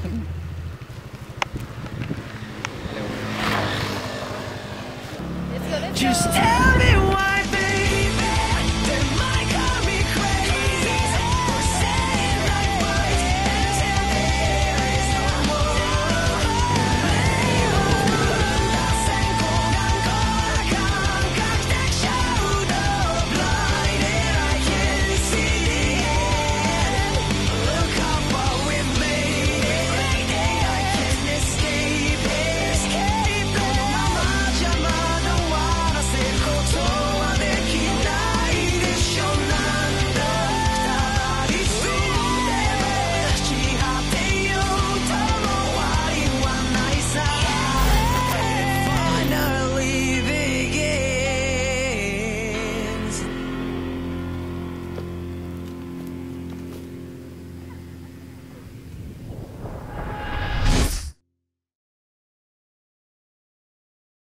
Hello. Just